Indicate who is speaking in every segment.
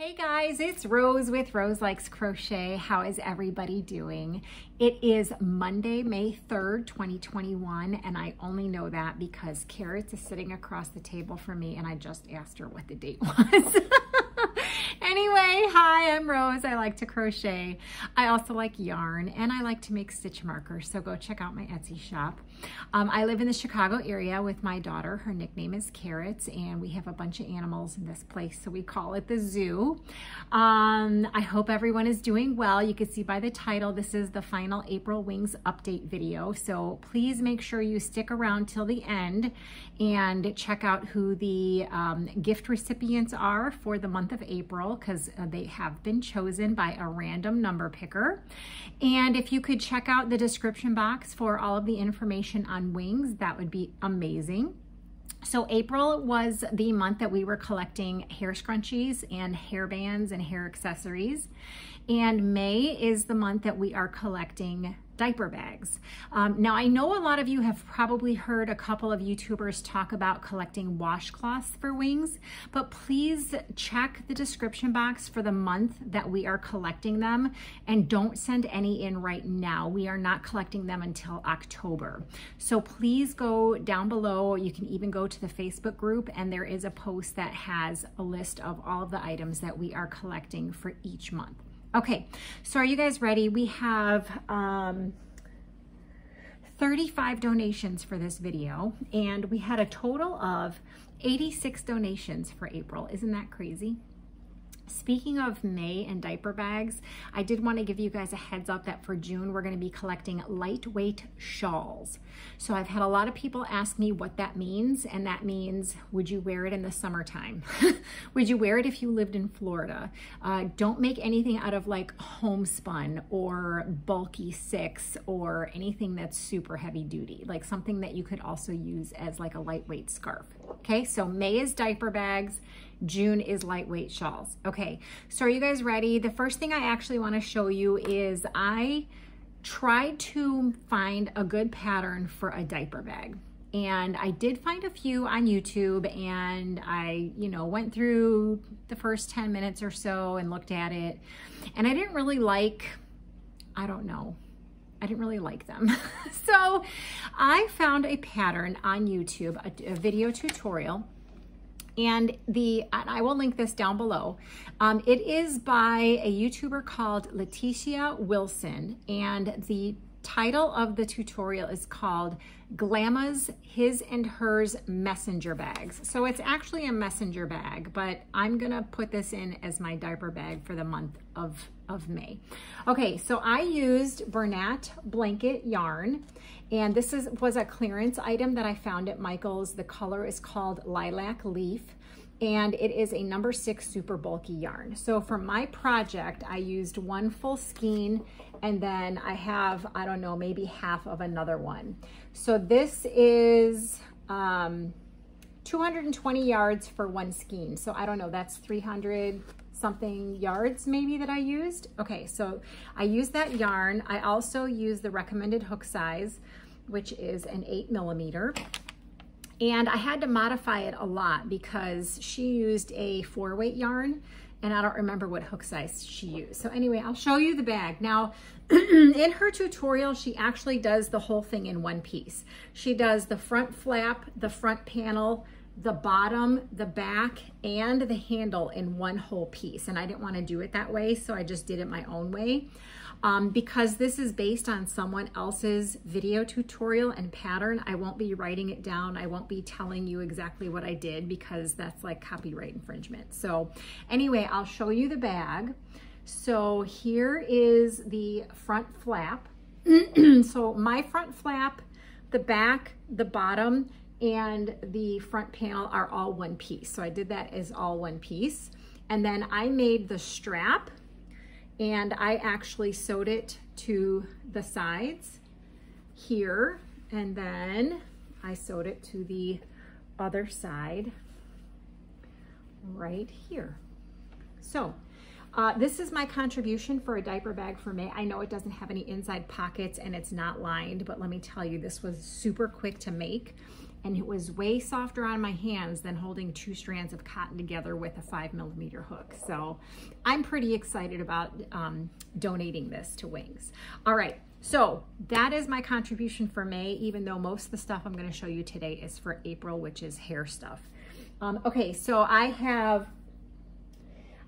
Speaker 1: Hey guys, it's Rose with Rose Likes Crochet. How is everybody doing? It is Monday, May 3rd, 2021, and I only know that because Carrots is sitting across the table from me and I just asked her what the date was. Hi, I'm Rose. I like to crochet. I also like yarn and I like to make stitch markers, so go check out my Etsy shop. Um, I live in the Chicago area with my daughter. Her nickname is Carrots, and we have a bunch of animals in this place, so we call it the zoo. Um, I hope everyone is doing well. You can see by the title, this is the final April Wings update video, so please make sure you stick around till the end and check out who the um, gift recipients are for the month of April because uh, they have been chosen by a random number picker. And if you could check out the description box for all of the information on wings, that would be amazing. So April was the month that we were collecting hair scrunchies and hair bands and hair accessories. And May is the month that we are collecting diaper bags. Um, now, I know a lot of you have probably heard a couple of YouTubers talk about collecting washcloths for wings, but please check the description box for the month that we are collecting them and don't send any in right now. We are not collecting them until October. So please go down below. You can even go to the Facebook group and there is a post that has a list of all of the items that we are collecting for each month. Okay, so are you guys ready? We have um, 35 donations for this video, and we had a total of 86 donations for April. Isn't that crazy? Speaking of May and diaper bags, I did want to give you guys a heads up that for June, we're going to be collecting lightweight shawls. So I've had a lot of people ask me what that means, and that means, would you wear it in the summertime? would you wear it if you lived in Florida? Uh, don't make anything out of like homespun or bulky six or anything that's super heavy duty, like something that you could also use as like a lightweight scarf. Okay, so May is diaper bags, June is lightweight shawls. Okay, so are you guys ready? The first thing I actually wanna show you is I tried to find a good pattern for a diaper bag. And I did find a few on YouTube and I, you know, went through the first 10 minutes or so and looked at it. And I didn't really like, I don't know, I didn't really like them. so I found a pattern on YouTube, a, a video tutorial and the I will link this down below. Um, it is by a YouTuber called Leticia Wilson, and the title of the tutorial is called Glamma's His and Hers Messenger Bags. So it's actually a messenger bag, but I'm gonna put this in as my diaper bag for the month of, of May. Okay, so I used Bernat blanket yarn, and this is was a clearance item that I found at Michael's. The color is called Lilac Leaf and it is a number six super bulky yarn. So for my project, I used one full skein and then I have, I don't know, maybe half of another one. So this is um, 220 yards for one skein. So I don't know, that's 300 something yards maybe that I used. Okay, so I used that yarn. I also used the recommended hook size, which is an eight millimeter. And I had to modify it a lot because she used a four weight yarn and I don't remember what hook size she used. So anyway, I'll show you the bag. Now, in her tutorial, she actually does the whole thing in one piece. She does the front flap, the front panel, the bottom, the back, and the handle in one whole piece. And I didn't want to do it that way, so I just did it my own way. Um, because this is based on someone else's video tutorial and pattern, I won't be writing it down. I won't be telling you exactly what I did because that's like copyright infringement. So anyway, I'll show you the bag. So here is the front flap. so my front flap, the back, the bottom, and the front panel are all one piece. So I did that as all one piece. And then I made the strap and I actually sewed it to the sides here and then I sewed it to the other side right here. So uh, this is my contribution for a diaper bag for May. I know it doesn't have any inside pockets and it's not lined, but let me tell you, this was super quick to make and it was way softer on my hands than holding two strands of cotton together with a five millimeter hook. So I'm pretty excited about um, donating this to Wings. All right, so that is my contribution for May, even though most of the stuff I'm gonna show you today is for April, which is hair stuff. Um, okay, so I have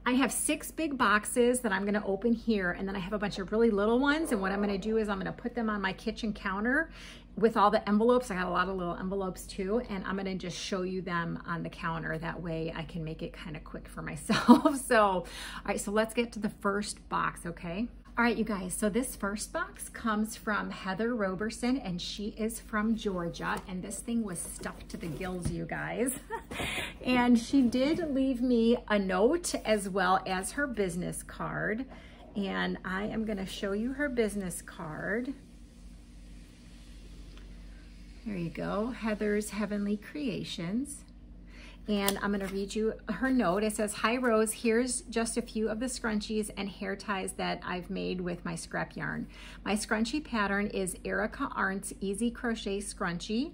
Speaker 1: I have six big boxes that I'm gonna open here and then I have a bunch of really little ones and what I'm gonna do is I'm gonna put them on my kitchen counter with all the envelopes. I got a lot of little envelopes too and I'm gonna just show you them on the counter. That way I can make it kind of quick for myself. so, all right, so let's get to the first box, okay? All right, you guys, so this first box comes from Heather Roberson, and she is from Georgia, and this thing was stuffed to the gills, you guys. and she did leave me a note as well as her business card, and I am gonna show you her business card. There you go, Heather's Heavenly Creations and I'm gonna read you her note. It says, Hi Rose, here's just a few of the scrunchies and hair ties that I've made with my scrap yarn. My scrunchie pattern is Erica Arndt's Easy Crochet Scrunchie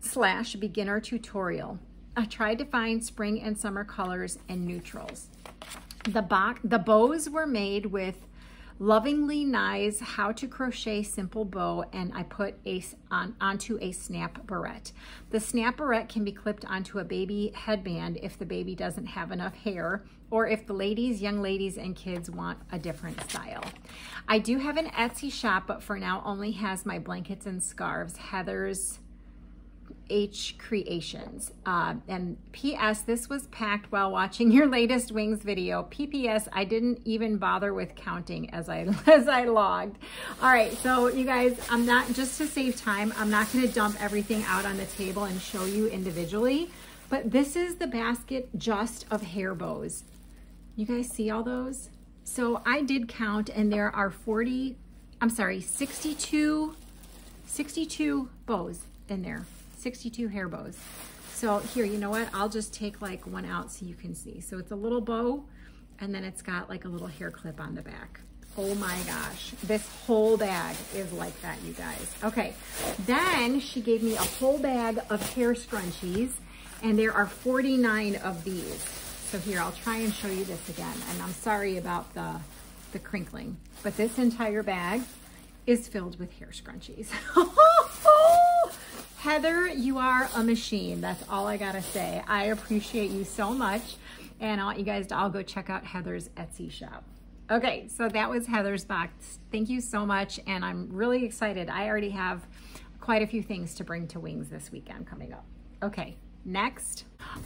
Speaker 1: slash beginner tutorial. I tried to find spring and summer colors and neutrals. The, box, the bows were made with Lovingly Nye's How to Crochet Simple Bow and I put a, on, onto a snap barrette. The snap barrette can be clipped onto a baby headband if the baby doesn't have enough hair or if the ladies, young ladies, and kids want a different style. I do have an Etsy shop, but for now only has my blankets and scarves, Heather's H Creations. Uh, and P.S. This was packed while watching your latest wings video. P.P.S. I didn't even bother with counting as I as I logged. All right, so you guys, I'm not just to save time. I'm not going to dump everything out on the table and show you individually. But this is the basket just of hair bows. You guys see all those? So I did count, and there are 40. I'm sorry, 62, 62 bows in there. 62 hair bows. So here, you know what? I'll just take like one out so you can see. So it's a little bow and then it's got like a little hair clip on the back. Oh my gosh, this whole bag is like that, you guys. Okay, then she gave me a whole bag of hair scrunchies and there are 49 of these. So here, I'll try and show you this again. And I'm sorry about the, the crinkling, but this entire bag is filled with hair scrunchies. Oh, Heather, you are a machine. That's all I gotta say. I appreciate you so much. And I want you guys to all go check out Heather's Etsy shop. Okay, so that was Heather's box. Thank you so much. And I'm really excited. I already have quite a few things to bring to Wings this weekend coming up. Okay, next.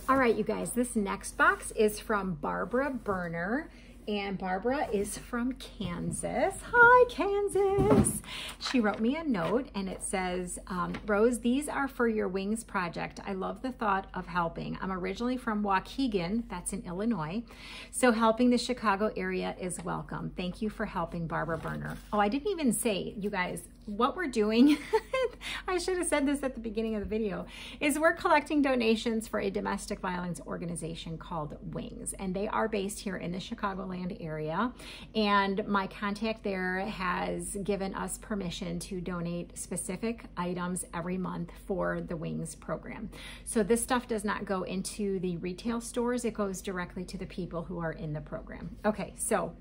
Speaker 1: All right, you guys, this next box is from Barbara Burner and Barbara is from Kansas. Hi, Kansas. She wrote me a note and it says, um, Rose, these are for your Wings project. I love the thought of helping. I'm originally from Waukegan, that's in Illinois, so helping the Chicago area is welcome. Thank you for helping Barbara Burner. Oh, I didn't even say, you guys, what we're doing, I should have said this at the beginning of the video, is we're collecting donations for a domestic violence organization called Wings. And they are based here in the Chicagoland area. And my contact there has given us permission to donate specific items every month for the Wings program. So this stuff does not go into the retail stores, it goes directly to the people who are in the program. Okay, so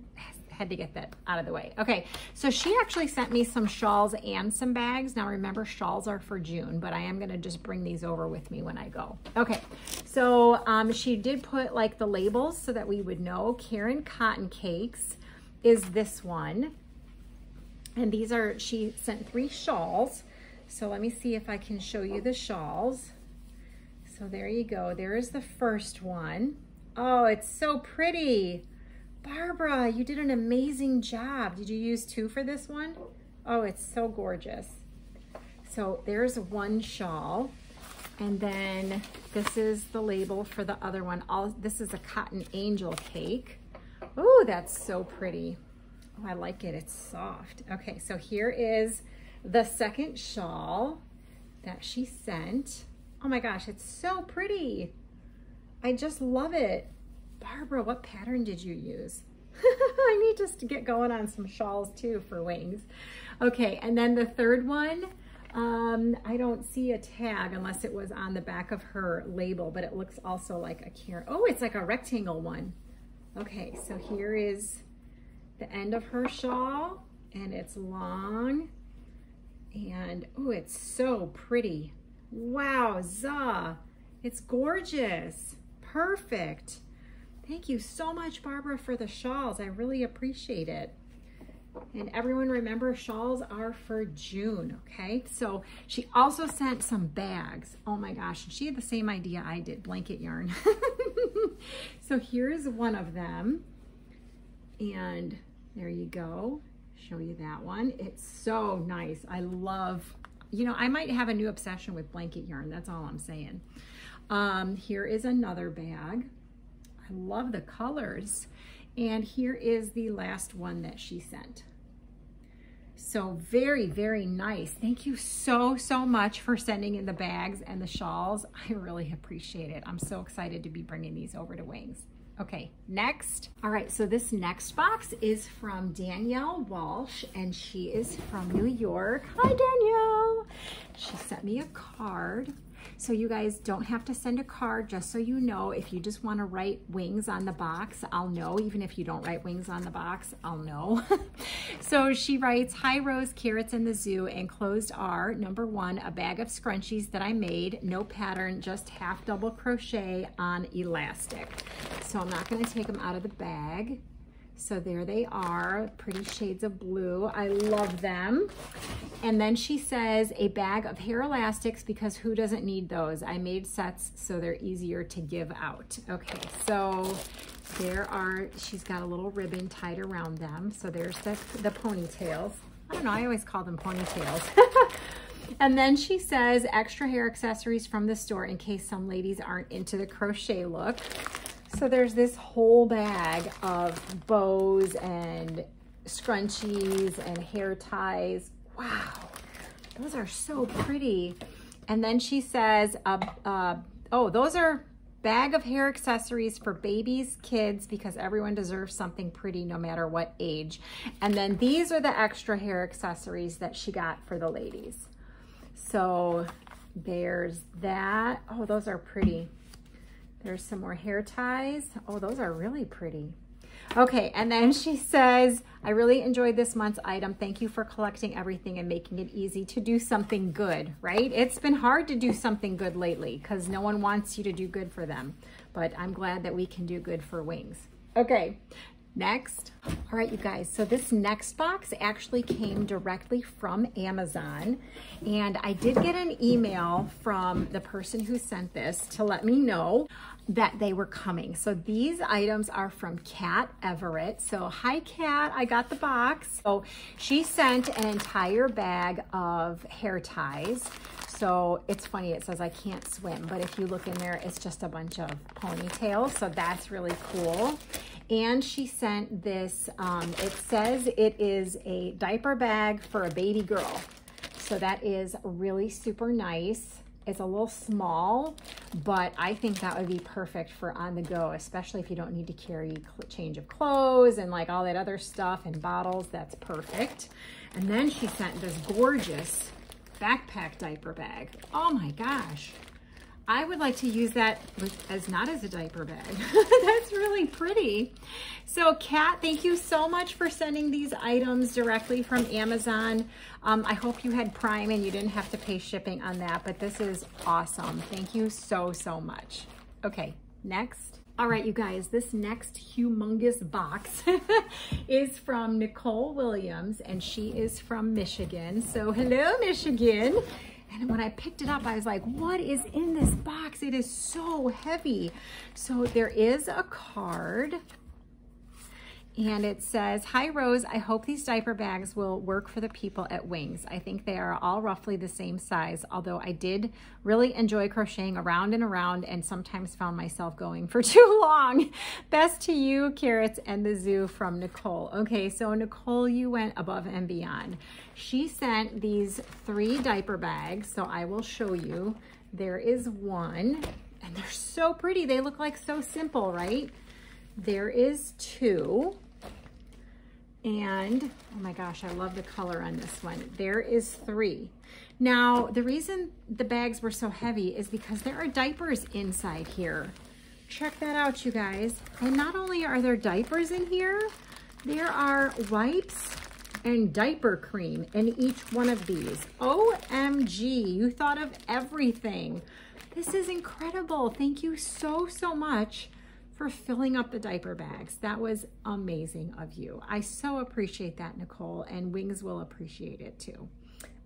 Speaker 1: had to get that out of the way. Okay, so she actually sent me some shawls and some bags. Now remember, shawls are for June, but I am gonna just bring these over with me when I go. Okay, so um, she did put like the labels so that we would know. Caron Cotton Cakes is this one. And these are, she sent three shawls. So let me see if I can show you the shawls. So there you go. There is the first one. Oh, it's so pretty. Barbara, you did an amazing job. Did you use two for this one? Oh, it's so gorgeous. So there's one shawl. And then this is the label for the other one. All This is a cotton angel cake. Oh, that's so pretty. Oh, I like it. It's soft. Okay, so here is the second shawl that she sent. Oh my gosh, it's so pretty. I just love it. Barbara, what pattern did you use? I need just to get going on some shawls too for wings. Okay, and then the third one, Um, I don't see a tag unless it was on the back of her label, but it looks also like a carrot. Oh, it's like a rectangle one. Okay, so here is the end of her shawl and it's long and oh, it's so pretty. Wow, za, it's gorgeous, perfect. Thank you so much, Barbara, for the shawls. I really appreciate it. And everyone remember shawls are for June, okay? So she also sent some bags. Oh my gosh, she had the same idea I did, blanket yarn. so here's one of them. And there you go. Show you that one. It's so nice. I love, you know, I might have a new obsession with blanket yarn. That's all I'm saying. Um, here is another bag. I love the colors. And here is the last one that she sent. So very, very nice. Thank you so, so much for sending in the bags and the shawls. I really appreciate it. I'm so excited to be bringing these over to Wings. Okay, next. All right, so this next box is from Danielle Walsh, and she is from New York. Hi, Danielle. She sent me a card so you guys don't have to send a card, just so you know. If you just want to write wings on the box, I'll know. Even if you don't write wings on the box, I'll know. so she writes, Hi Rose, Carrots in the Zoo, enclosed are, number one, a bag of scrunchies that I made, no pattern, just half double crochet on elastic. So I'm not going to take them out of the bag. So there they are, pretty shades of blue. I love them. And then she says a bag of hair elastics because who doesn't need those? I made sets so they're easier to give out. Okay, so there are, she's got a little ribbon tied around them. So there's the, the ponytails. I don't know, I always call them ponytails. and then she says extra hair accessories from the store in case some ladies aren't into the crochet look. So there's this whole bag of bows and scrunchies and hair ties. Wow, those are so pretty. And then she says, uh, uh, oh, those are bag of hair accessories for babies, kids, because everyone deserves something pretty no matter what age. And then these are the extra hair accessories that she got for the ladies. So there's that. Oh, those are pretty. There's some more hair ties. Oh, those are really pretty. Okay, and then she says, I really enjoyed this month's item. Thank you for collecting everything and making it easy to do something good, right? It's been hard to do something good lately because no one wants you to do good for them. But I'm glad that we can do good for wings. Okay, next. All right, you guys, so this next box actually came directly from Amazon. And I did get an email from the person who sent this to let me know that they were coming. So these items are from Kat Everett. So hi Kat, I got the box. So she sent an entire bag of hair ties. So it's funny, it says I can't swim, but if you look in there, it's just a bunch of ponytails. So that's really cool. And she sent this, um, it says it is a diaper bag for a baby girl. So that is really super nice. It's a little small, but I think that would be perfect for on the go, especially if you don't need to carry change of clothes and like all that other stuff and bottles. That's perfect. And then she sent this gorgeous backpack diaper bag. Oh my gosh. I would like to use that as not as a diaper bag. That's really pretty. So Kat, thank you so much for sending these items directly from Amazon. Um, I hope you had Prime and you didn't have to pay shipping on that, but this is awesome. Thank you so, so much. Okay, next. All right, you guys, this next humongous box is from Nicole Williams, and she is from Michigan. So hello, Michigan. And when I picked it up, I was like, what is in this box? It is so heavy. So there is a card and it says, Hi Rose, I hope these diaper bags will work for the people at Wings. I think they are all roughly the same size, although I did really enjoy crocheting around and around and sometimes found myself going for too long. Best to you, Carrots and the Zoo from Nicole. Okay, so Nicole, you went above and beyond. She sent these three diaper bags, so I will show you. There is one, and they're so pretty. They look like so simple, right? There is two And oh my gosh, I love the color on this one. There is three. Now, the reason the bags were so heavy is because there are diapers inside here. Check that out, you guys. And not only are there diapers in here, there are wipes and diaper cream in each one of these. OMG, you thought of everything. This is incredible. Thank you so, so much for filling up the diaper bags. That was amazing of you. I so appreciate that, Nicole, and Wings will appreciate it too.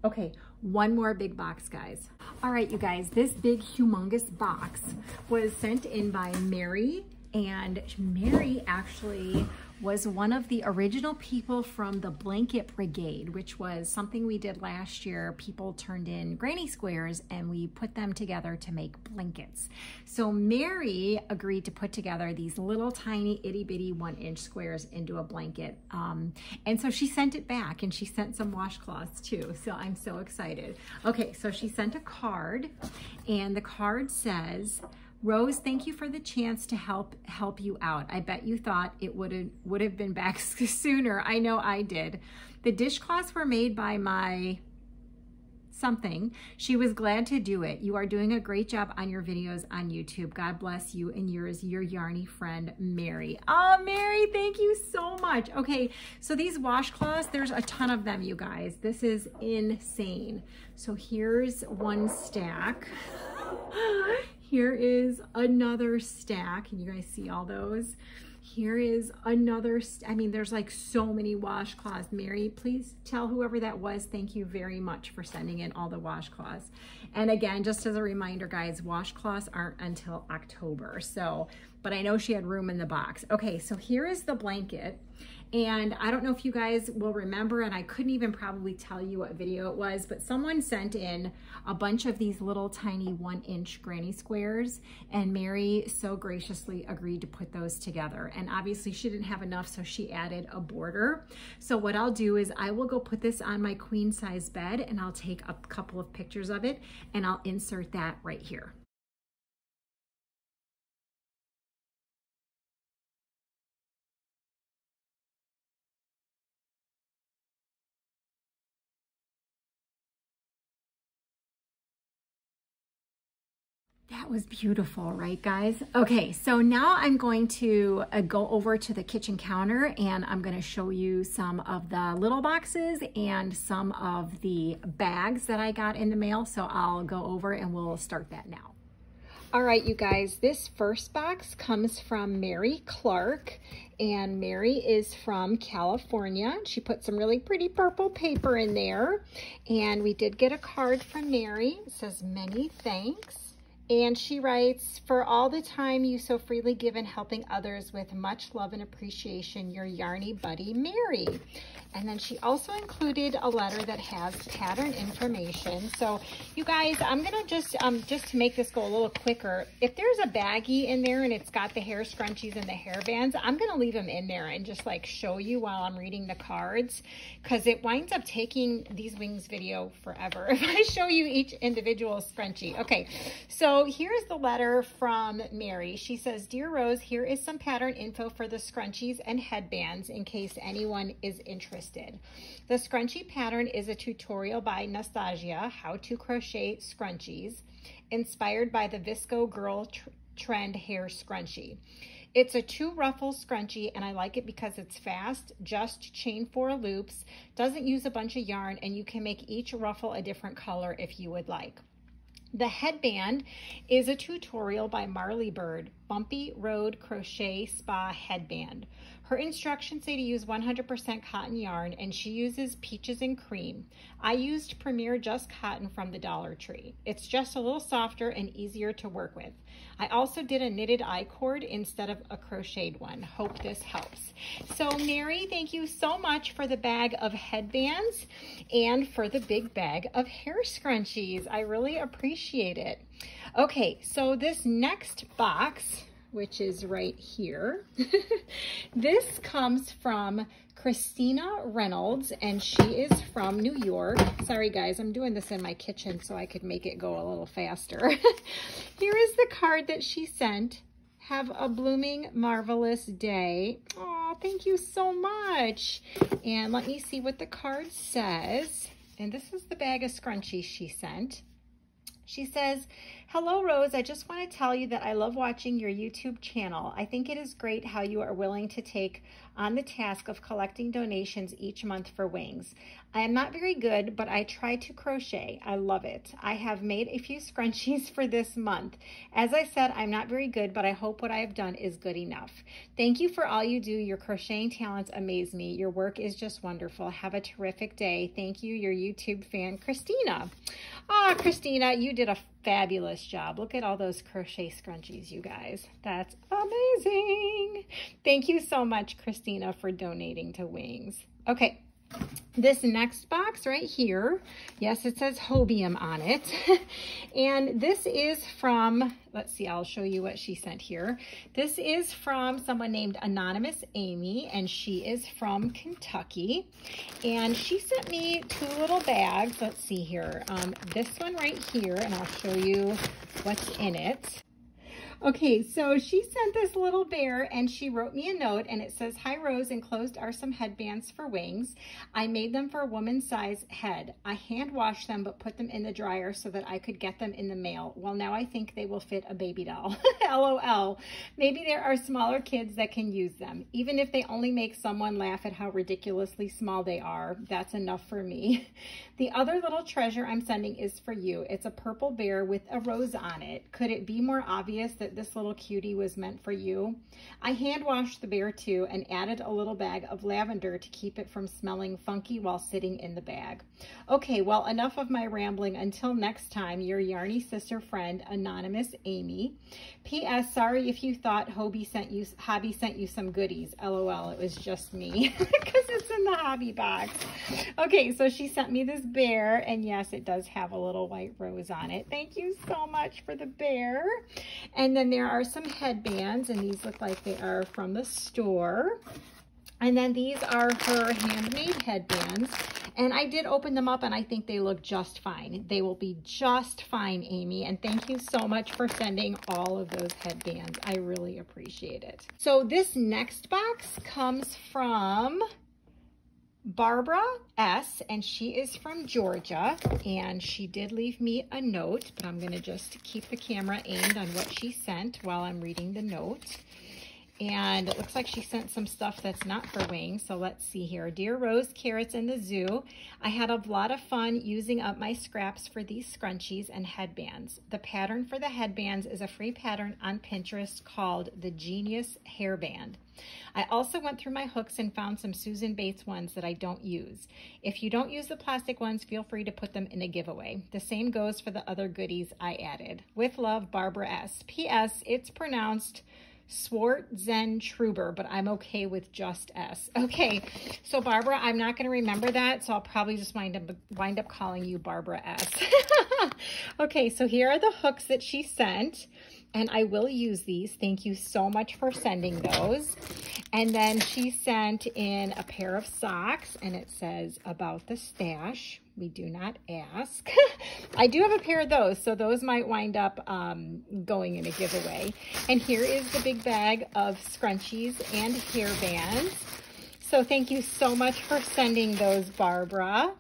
Speaker 1: Okay, one more big box, guys. All right, you guys, this big humongous box was sent in by Mary, and Mary actually was one of the original people from the Blanket Brigade, which was something we did last year. People turned in granny squares and we put them together to make blankets. So Mary agreed to put together these little tiny itty bitty one inch squares into a blanket. Um, and so she sent it back and she sent some washcloths too. So I'm so excited. Okay, so she sent a card and the card says, Rose, thank you for the chance to help help you out. I bet you thought it would have would have been back sooner. I know I did. The dishcloths were made by my something. She was glad to do it. You are doing a great job on your videos on YouTube. God bless you and yours, your yarny friend, Mary. Oh, Mary, thank you so much. Okay, so these washcloths, there's a ton of them, you guys. This is insane. So here's one stack. Here is another stack. Can you guys see all those? Here is another, I mean, there's like so many washcloths. Mary, please tell whoever that was, thank you very much for sending in all the washcloths. And again, just as a reminder, guys, washcloths aren't until October. So, but I know she had room in the box. Okay, so here is the blanket. And I don't know if you guys will remember, and I couldn't even probably tell you what video it was, but someone sent in a bunch of these little tiny one inch granny squares, and Mary so graciously agreed to put those together. And obviously she didn't have enough, so she added a border. So what I'll do is I will go put this on my queen size bed, and I'll take a couple of pictures of it, and I'll insert that right here. That was beautiful, right guys? Okay, so now I'm going to uh, go over to the kitchen counter and I'm gonna show you some of the little boxes and some of the bags that I got in the mail. So I'll go over and we'll start that now. All right, you guys, this first box comes from Mary Clark, and Mary is from California. She put some really pretty purple paper in there, and we did get a card from Mary. It says, many thanks. And she writes, for all the time you so freely give in helping others with much love and appreciation, your yarny buddy, Mary. And then she also included a letter that has pattern information. So you guys, I'm gonna just, um, just to make this go a little quicker, if there's a baggie in there and it's got the hair scrunchies and the hair bands, I'm gonna leave them in there and just like show you while I'm reading the cards because it winds up taking these wings video forever if I show you each individual scrunchie. Okay, so here's the letter from Mary. She says, Dear Rose, here is some pattern info for the scrunchies and headbands in case anyone is interested. The scrunchie pattern is a tutorial by Nastasia, How to Crochet Scrunchies, inspired by the VSCO Girl tr Trend Hair Scrunchie. It's a two ruffle scrunchie and I like it because it's fast, just chain four loops, doesn't use a bunch of yarn, and you can make each ruffle a different color if you would like. The headband is a tutorial by Marly Bird, Bumpy Road Crochet Spa Headband. Her instructions say to use 100% cotton yarn and she uses peaches and cream. I used Premier Just Cotton from the Dollar Tree. It's just a little softer and easier to work with. I also did a knitted I-cord instead of a crocheted one. Hope this helps. So Mary, thank you so much for the bag of headbands and for the big bag of hair scrunchies. I really appreciate it. Okay, so this next box which is right here. this comes from Christina Reynolds, and she is from New York. Sorry, guys, I'm doing this in my kitchen so I could make it go a little faster. Here is the card that she sent. Have a blooming, marvelous day. Oh, thank you so much. And let me see what the card says. And this is the bag of scrunchies she sent. She says, Hello, Rose. I just want to tell you that I love watching your YouTube channel. I think it is great how you are willing to take on the task of collecting donations each month for wings. I am not very good, but I try to crochet. I love it. I have made a few scrunchies for this month. As I said, I'm not very good, but I hope what I have done is good enough. Thank you for all you do. Your crocheting talents amaze me. Your work is just wonderful. Have a terrific day. Thank you, your YouTube fan, Christina. Ah, oh, Christina, you did a fabulous job. Look at all those crochet scrunchies, you guys. That's amazing. Thank you so much, Christina, for donating to Wings. Okay, this next box right here, yes, it says Hobium on it. and this is from, let's see, I'll show you what she sent here. This is from someone named Anonymous Amy, and she is from Kentucky. And she sent me two little bags. Let's see here. Um, this one right here, and I'll show you what's in it. Okay, so she sent this little bear and she wrote me a note and it says, Hi Rose, enclosed are some headbands for wings. I made them for a woman's size head. I hand washed them but put them in the dryer so that I could get them in the mail. Well, now I think they will fit a baby doll. LOL. Maybe there are smaller kids that can use them. Even if they only make someone laugh at how ridiculously small they are, that's enough for me. The other little treasure I'm sending is for you. It's a purple bear with a rose on it. Could it be more obvious that this little cutie was meant for you. I hand washed the bear too and added a little bag of lavender to keep it from smelling funky while sitting in the bag. Okay, well, enough of my rambling. Until next time, your yarny sister friend, Anonymous Amy. P.S. Sorry if you thought Hobbii sent you, Hobbii sent you some goodies. LOL, it was just me because it's in the hobby box. Okay, so she sent me this bear and yes, it does have a little white rose on it. Thank you so much for the bear. And then there are some headbands and these look like they are from the store. And then these are her handmade headbands. And I did open them up and I think they look just fine. They will be just fine, Amy. And thank you so much for sending all of those headbands. I really appreciate it. So this next box comes from Barbara S. and she is from Georgia and she did leave me a note, but I'm going to just keep the camera aimed on what she sent while I'm reading the note. And it looks like she sent some stuff that's not for wings. So let's see here. Dear Rose Carrots in the Zoo, I had a lot of fun using up my scraps for these scrunchies and headbands. The pattern for the headbands is a free pattern on Pinterest called the Genius Hairband. I also went through my hooks and found some Susan Bates ones that I don't use. If you don't use the plastic ones, feel free to put them in a giveaway. The same goes for the other goodies I added. With love, Barbara S. P.S. It's pronounced Swart Zen Truber, but I'm okay with just S. Okay, so Barbara, I'm not going to remember that, so I'll probably just wind up wind up calling you Barbara S. okay, so here are the hooks that she sent, and I will use these. Thank you so much for sending those. And then she sent in a pair of socks, and it says, about the stash we do not ask. I do have a pair of those, so those might wind up um, going in a giveaway. And here is the big bag of scrunchies and hair bands. So thank you so much for sending those, Barbara.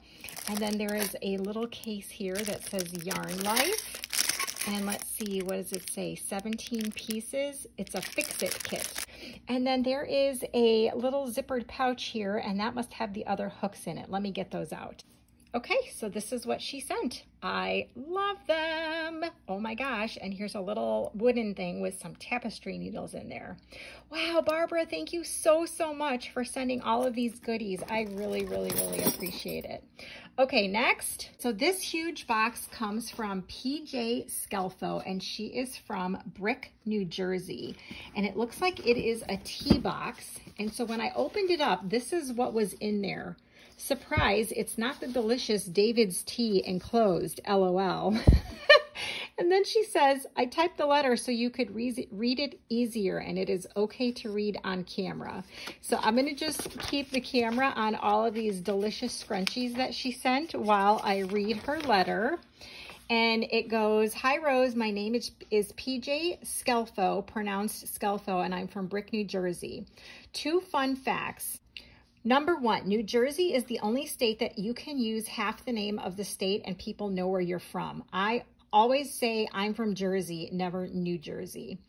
Speaker 1: And then there is a little case here that says Yarn Life. And let's see, what does it say? 17 pieces. It's a fix-it kit. And then there is a little zippered pouch here, and that must have the other hooks in it. Let me get those out. Okay, so this is what she sent. I love them. Oh my gosh. And here's a little wooden thing with some tapestry needles in there. Wow, Barbara, thank you so, so much for sending all of these goodies. I really, really, really appreciate it. Okay, next. So this huge box comes from PJ Skelfo, and she is from Brick, New Jersey. And it looks like it is a tea box. And so when I opened it up, this is what was in there. Surprise, it's not the delicious David's tea enclosed, LOL. and then she says, I typed the letter so you could re read it easier and it is okay to read on camera. So I'm going to just keep the camera on all of these delicious scrunchies that she sent while I read her letter. And it goes, Hi Rose, my name is, is PJ Skelfo, pronounced Skelfo, and I'm from Brick, New Jersey. Two fun facts. Number one, New Jersey is the only state that you can use half the name of the state and people know where you're from. I always say I'm from Jersey, never New Jersey.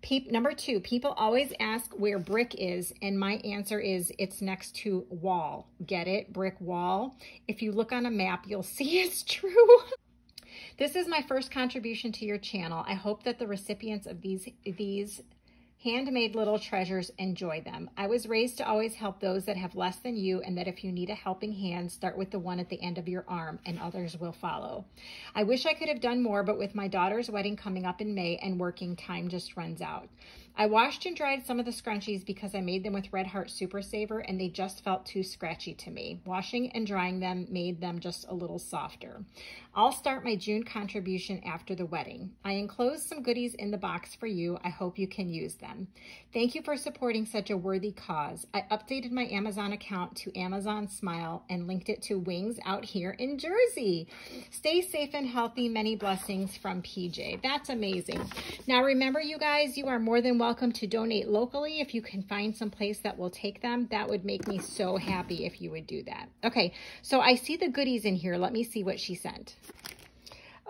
Speaker 1: Pe number two, people always ask where brick is, and my answer is it's next to wall. Get it? Brick wall. If you look on a map, you'll see it's true. this is my first contribution to your channel. I hope that the recipients of these, these Handmade little treasures, enjoy them. I was raised to always help those that have less than you and that if you need a helping hand, start with the one at the end of your arm and others will follow. I wish I could have done more, but with my daughter's wedding coming up in May and working, time just runs out. I washed and dried some of the scrunchies because I made them with Red Heart Super Saver and they just felt too scratchy to me. Washing and drying them made them just a little softer. I'll start my June contribution after the wedding. I enclosed some goodies in the box for you. I hope you can use them. Thank you for supporting such a worthy cause. I updated my Amazon account to Amazon Smile and linked it to Wings out here in Jersey. Stay safe and healthy. Many blessings from PJ. That's amazing. Now remember you guys, you are more than welcome welcome to donate locally if you can find some place that will take them. That would make me so happy if you would do that. Okay, so I see the goodies in here. Let me see what she sent.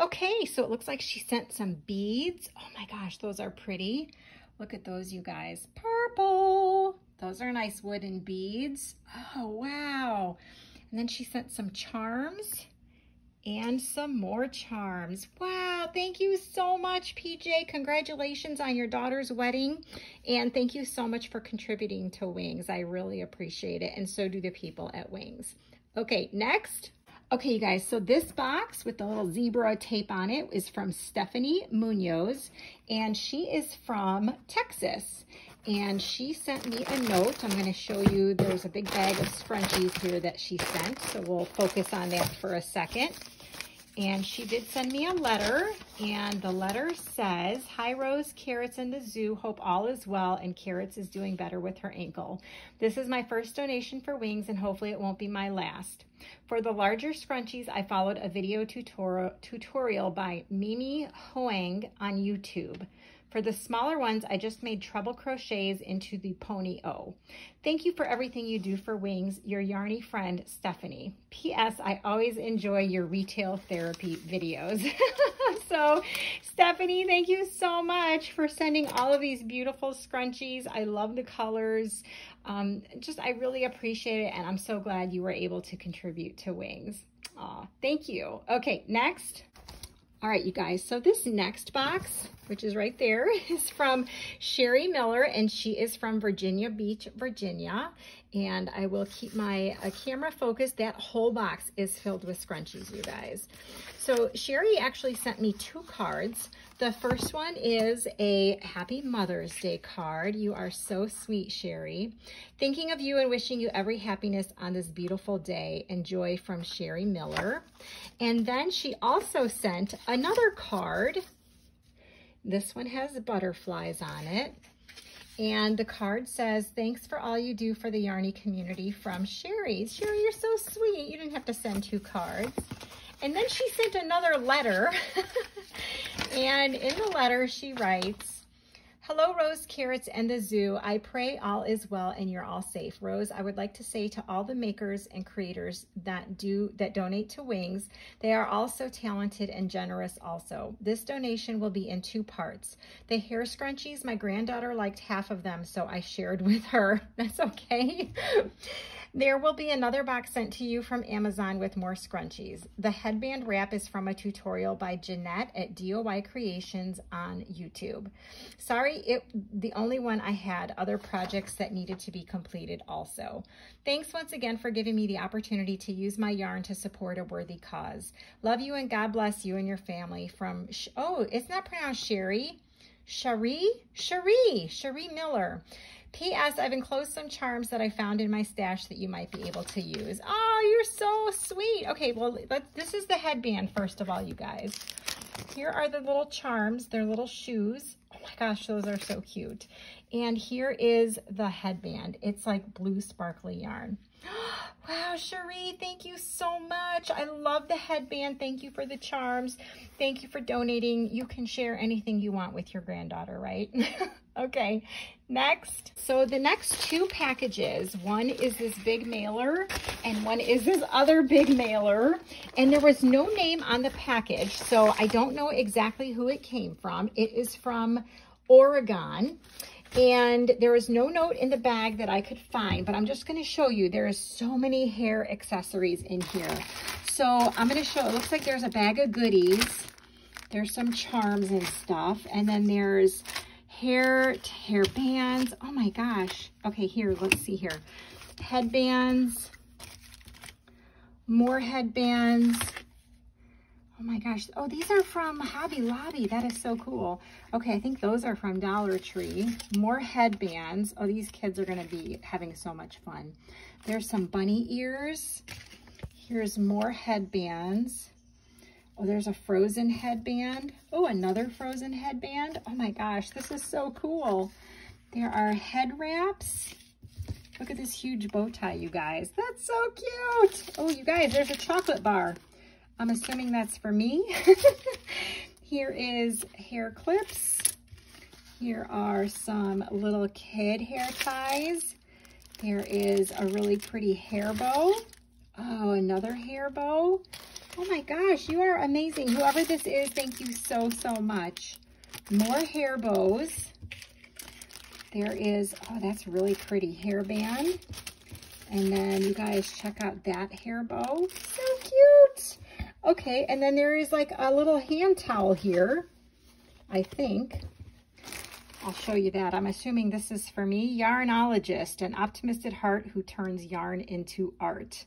Speaker 1: Okay, so it looks like she sent some beads. Oh my gosh, those are pretty. Look at those, you guys. Purple. Those are nice wooden beads. Oh, wow. And then she sent some charms and some more charms. Wow, thank you so much, PJ. Congratulations on your daughter's wedding. And thank you so much for contributing to Wings. I really appreciate it. And so do the people at Wings. Okay, next. Okay, you guys, so this box with the little zebra tape on it is from Stephanie Munoz, and she is from Texas. And she sent me a note. I'm going to show you, there's a big bag of scrunchies here that she sent, so we'll focus on that for a second. And she did send me a letter, and the letter says, Hi, Rose, Carrots and the zoo. Hope all is well, and Carrots is doing better with her ankle. This is my first donation for wings, and hopefully it won't be my last. For the larger scrunchies, I followed a video tutorial by Mimi Hoang on YouTube. For the smaller ones, I just made treble crochets into the pony O. Thank you for everything you do for wings. Your yarny friend, Stephanie. P.S. I always enjoy your retail therapy videos. so, Stephanie, thank you so much for sending all of these beautiful scrunchies. I love the colors. Um, just, I really appreciate it, and I'm so glad you were able to contribute to Wings. Aw, thank you. Okay, next. All right, you guys, so this next box, which is right there, is from Sherry Miller, and she is from Virginia Beach, Virginia. And I will keep my uh, camera focused. That whole box is filled with scrunchies, you guys. So Sherry actually sent me two cards. The first one is a Happy Mother's Day card. You are so sweet, Sherry. Thinking of you and wishing you every happiness on this beautiful day. Enjoy from Sherry Miller. And then she also sent another card. This one has butterflies on it. And the card says, thanks for all you do for the Yarny community from Sherry. Sherry, you're so sweet. You didn't have to send two cards. And then she sent another letter. and in the letter, she writes, Hello, Rose, Carrots, and the Zoo. I pray all is well and you're all safe. Rose, I would like to say to all the makers and creators that do that donate to Wings, they are all so talented and generous also. This donation will be in two parts. The hair scrunchies, my granddaughter liked half of them, so I shared with her. That's okay. There will be another box sent to you from Amazon with more scrunchies. The headband wrap is from a tutorial by Jeanette at DOY Creations on YouTube. Sorry, it the only one I had, other projects that needed to be completed also. Thanks once again for giving me the opportunity to use my yarn to support a worthy cause. Love you and God bless you and your family from, oh, it's not pronounced Sherry. Cherie? Cherie, Cherie Miller. P.S. I've enclosed some charms that I found in my stash that you might be able to use. Oh, you're so sweet. Okay, well, this is the headband, first of all, you guys. Here are the little charms. They're little shoes. Oh my gosh, those are so cute. And here is the headband. It's like blue sparkly yarn. Wow, Cherie, thank you so much. I love the headband. Thank you for the charms. Thank you for donating. You can share anything you want with your granddaughter, right? okay, next. So the next two packages, one is this big mailer and one is this other big mailer. And there was no name on the package, so I don't know exactly who it came from. It is from Oregon. And there is no note in the bag that I could find, but I'm just going to show you. There is so many hair accessories in here. So I'm going to show, it looks like there's a bag of goodies. There's some charms and stuff. And then there's hair, hair bands. Oh my gosh. Okay, here, let's see here. Headbands, more headbands, Oh my gosh. Oh, these are from Hobby Lobby. That is so cool. Okay, I think those are from Dollar Tree. More headbands. Oh, these kids are going to be having so much fun. There's some bunny ears. Here's more headbands. Oh, there's a frozen headband. Oh, another frozen headband. Oh my gosh, this is so cool. There are head wraps. Look at this huge bow tie, you guys. That's so cute. Oh, you guys, there's a chocolate bar. I'm assuming that's for me. Here is hair clips. Here are some little kid hair ties. There is a really pretty hair bow. Oh, another hair bow. Oh my gosh, you are amazing. Whoever this is, thank you so, so much. More hair bows. There is, oh, that's really pretty hairband. And then you guys check out that hair bow. So cute. Okay, and then there is like a little hand towel here, I think. I'll show you that. I'm assuming this is for me. Yarnologist, an optimistic heart who turns yarn into art.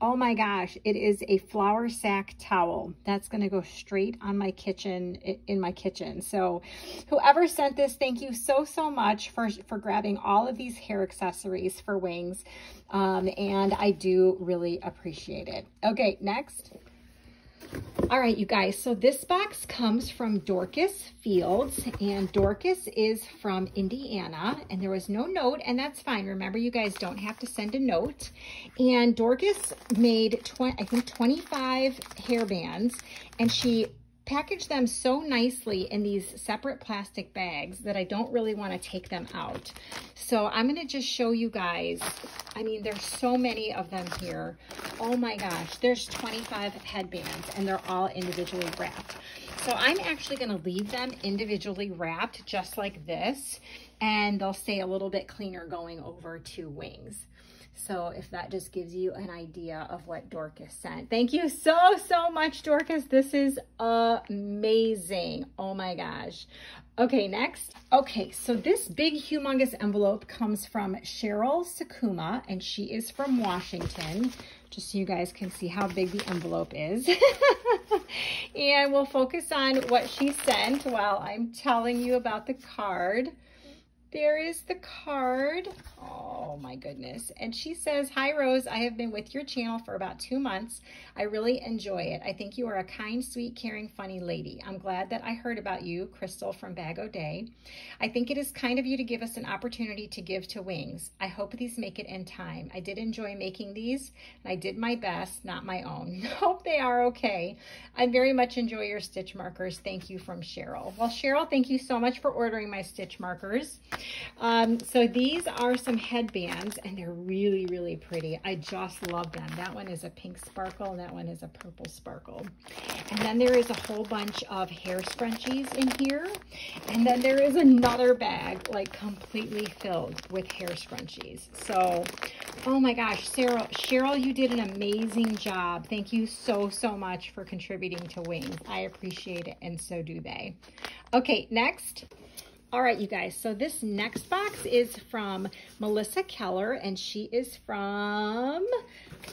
Speaker 1: Oh my gosh, it is a flour sack towel. That's gonna go straight on my kitchen, in my kitchen. So whoever sent this, thank you so, so much for, for grabbing all of these hair accessories for wings. Um, and I do really appreciate it. Okay, next. All right, you guys, so this box comes from Dorcas Fields, and Dorcas is from Indiana, and there was no note, and that's fine. Remember, you guys don't have to send a note. And Dorcas made, 20, I think, 25 hair bands, and she package them so nicely in these separate plastic bags that I don't really want to take them out. So I'm going to just show you guys. I mean, there's so many of them here. Oh my gosh, there's 25 headbands and they're all individually wrapped. So I'm actually going to leave them individually wrapped just like this and they'll stay a little bit cleaner going over to wings. So if that just gives you an idea of what Dorcas sent. Thank you so, so much, Dorcas. This is amazing. Oh my gosh. Okay, next. Okay, so this big humongous envelope comes from Cheryl Sakuma, and she is from Washington, just so you guys can see how big the envelope is. and we'll focus on what she sent while I'm telling you about the card. There is the card. Oh my goodness. And she says, Hi Rose, I have been with your channel for about two months. I really enjoy it. I think you are a kind, sweet, caring, funny lady. I'm glad that I heard about you, Crystal from Bag O' Day. I think it is kind of you to give us an opportunity to give to Wings. I hope these make it in time. I did enjoy making these and I did my best, not my own. hope they are okay. I very much enjoy your stitch markers. Thank you from Cheryl. Well, Cheryl, thank you so much for ordering my stitch markers. Um, so these are some headbands and they're really, really pretty. I just love them. That one is a pink sparkle and that one is a purple sparkle. And then there is a whole bunch of hair scrunchies in here. And then there is another bag like completely filled with hair scrunchies. So, oh my gosh, Sarah, Cheryl, you did an amazing job. Thank you so, so much for contributing to Wings. I appreciate it and so do they. Okay, next. All right, you guys, so this next box is from Melissa Keller, and she is from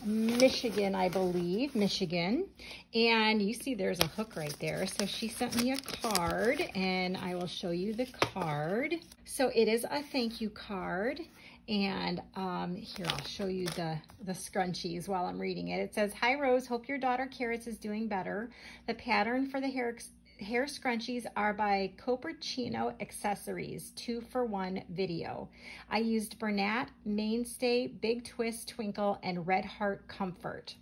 Speaker 1: Michigan, I believe, Michigan. And you see there's a hook right there. So she sent me a card, and I will show you the card. So it is a thank you card. And um, here, I'll show you the, the scrunchies while I'm reading it. It says, Hi, Rose. Hope your daughter Carrots is doing better. The pattern for the hair hair scrunchies are by Copercino Accessories, two for one video. I used Bernat, Mainstay, Big Twist Twinkle, and Red Heart Comfort.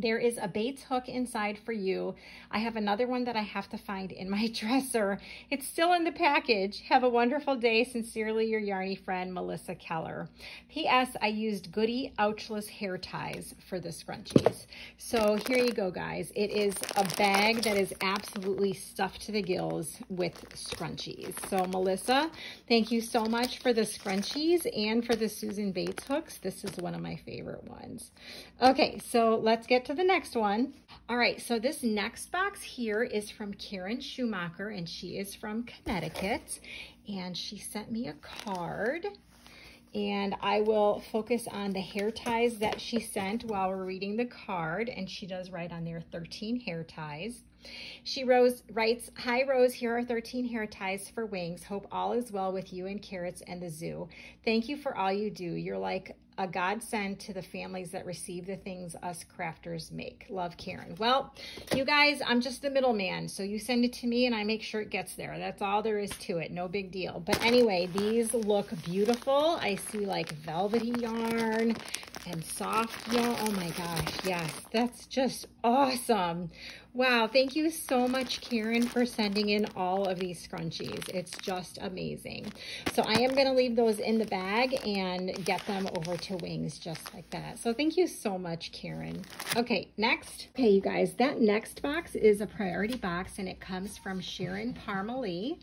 Speaker 1: There is a Bates hook inside for you. I have another one that I have to find in my dresser. It's still in the package. Have a wonderful day. Sincerely, your yarny friend, Melissa Keller. P.S. I used Goody Ouchless hair ties for the scrunchies. So here you go, guys. It is a bag that is absolutely stuffed to the gills with scrunchies. So Melissa, thank you so much for the scrunchies and for the Susan Bates hooks. This is one of my favorite ones. Okay, so let's get to the next one. All right, so this next box here is from Karen Schumacher, and she is from Connecticut. And she sent me a card. And I will focus on the hair ties that she sent while we're reading the card. And she does write on there 13 hair ties. She Rose writes, Hi Rose, here are 13 hair ties for wings. Hope all is well with you and Carrots and the zoo. Thank you for all you do. You're like a godsend to the families that receive the things us crafters make. Love, Karen. Well, you guys, I'm just the middleman. So you send it to me and I make sure it gets there. That's all there is to it. No big deal. But anyway, these look beautiful. I see like velvety yarn and soft yarn. Oh my gosh. Yes, that's just awesome. Wow, thank you so much, Karen, for sending in all of these scrunchies. It's just amazing. So I am going to leave those in the bag and get them over to Wings just like that. So thank you so much, Karen. Okay, next. Okay, you guys, that next box is a priority box, and it comes from Sharon Parmalee.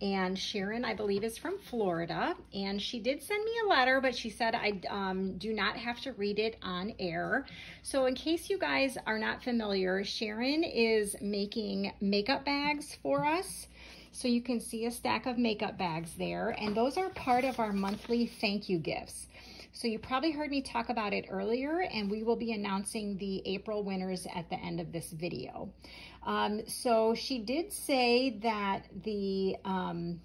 Speaker 1: And Sharon, I believe, is from Florida. And she did send me a letter, but she said I um, do not have to read it on air. So in case you guys are not familiar, Sharon is making makeup bags for us. So you can see a stack of makeup bags there. And those are part of our monthly thank you gifts. So you probably heard me talk about it earlier, and we will be announcing the April winners at the end of this video. Um, so she did say that the um,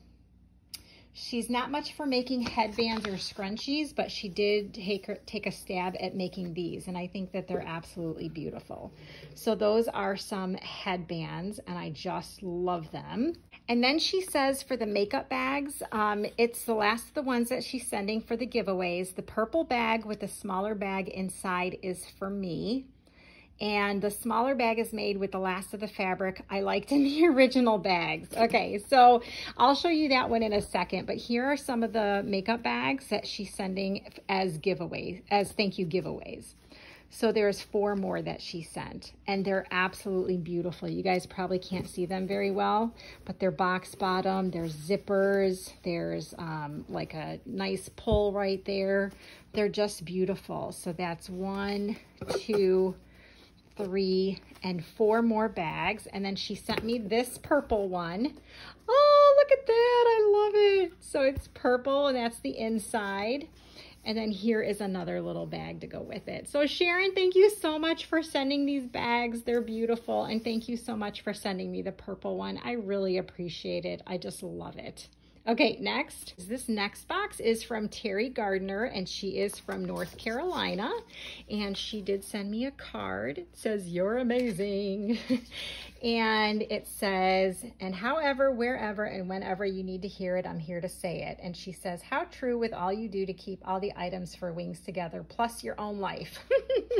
Speaker 1: she's not much for making headbands or scrunchies, but she did take her, take a stab at making these, and I think that they're absolutely beautiful. So those are some headbands, and I just love them. And then she says for the makeup bags, um, it's the last of the ones that she's sending for the giveaways. The purple bag with the smaller bag inside is for me. And the smaller bag is made with the last of the fabric I liked in the original bags. Okay, so I'll show you that one in a second. But here are some of the makeup bags that she's sending as giveaways, as thank you giveaways. So there's four more that she sent and they're absolutely beautiful. You guys probably can't see them very well, but they're box bottom, there's zippers, there's um, like a nice pull right there. They're just beautiful. So that's one, two, three, and four more bags. And then she sent me this purple one. Oh, look at that. I love it. So it's purple and that's the inside. And then here is another little bag to go with it. So Sharon, thank you so much for sending these bags. They're beautiful. And thank you so much for sending me the purple one. I really appreciate it. I just love it. Okay, next. This next box is from Terry Gardner, and she is from North Carolina. And she did send me a card. It says, you're amazing. and it says, and however, wherever, and whenever you need to hear it, I'm here to say it. And she says, how true with all you do to keep all the items for wings together, plus your own life.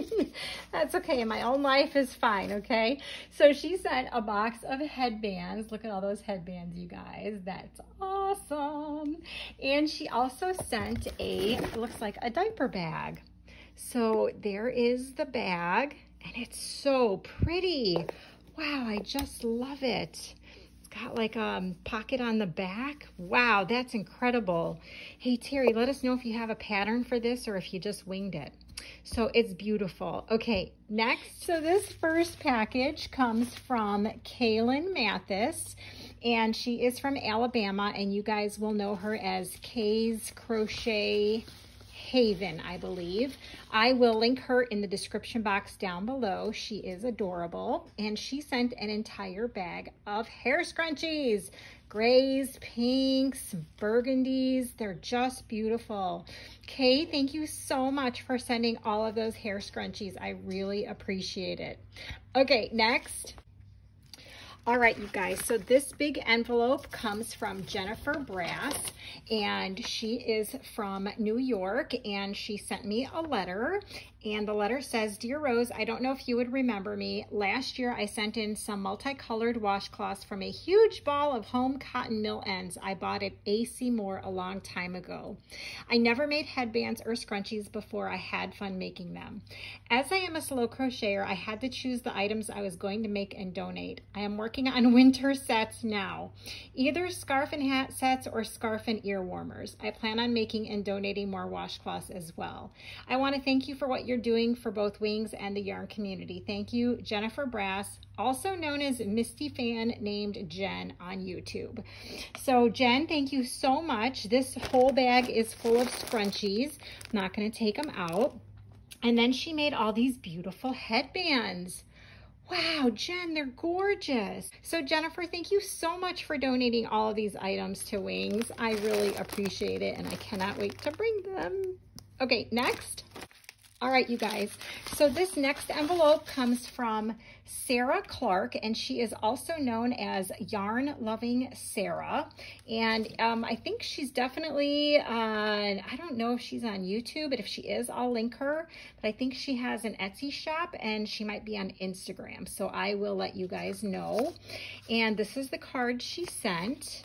Speaker 1: That's okay. My own life is fine, okay? So she sent a box of headbands. Look at all those headbands, you guys. That's awesome. And she also sent a, looks like a diaper bag. So there is the bag and it's so pretty. Wow, I just love it. It's got like a um, pocket on the back. Wow, that's incredible. Hey, Terry, let us know if you have a pattern for this or if you just winged it. So it's beautiful. Okay, next. So this first package comes from Kaylin Mathis and she is from Alabama, and you guys will know her as Kay's Crochet Haven, I believe. I will link her in the description box down below. She is adorable, and she sent an entire bag of hair scrunchies. Grays, pinks, burgundies, they're just beautiful. Kay, thank you so much for sending all of those hair scrunchies. I really appreciate it. Okay, next All right, you guys, so this big envelope comes from Jennifer Brass, and she is from New York, and she sent me a letter, and the letter says, Dear Rose, I don't know if you would remember me. Last year, I sent in some multicolored washcloths from a huge ball of home cotton mill ends I bought at A.C. Moore a long time ago. I never made headbands or scrunchies before I had fun making them. As I am a slow crocheter, I had to choose the items I was going to make and donate. I am working on winter sets now, either scarf and hat sets or scarf and ear warmers. I plan on making and donating more washcloths as well. I want to thank you for what you're you're doing for both Wings and the yarn community. Thank you, Jennifer Brass, also known as Misty Fan named Jen on YouTube. So Jen, thank you so much. This whole bag is full of scrunchies. I'm not going to take them out. And then she made all these beautiful headbands. Wow, Jen, they're gorgeous. So Jennifer, thank you so much for donating all of these items to Wings. I really appreciate it and I cannot wait to bring them. Okay, next. All right, you guys. So this next envelope comes from Sarah Clark, and she is also known as Yarn Loving Sarah. And um, I think she's definitely on, I don't know if she's on YouTube, but if she is, I'll link her. But I think she has an Etsy shop, and she might be on Instagram. So I will let you guys know. And this is the card she sent.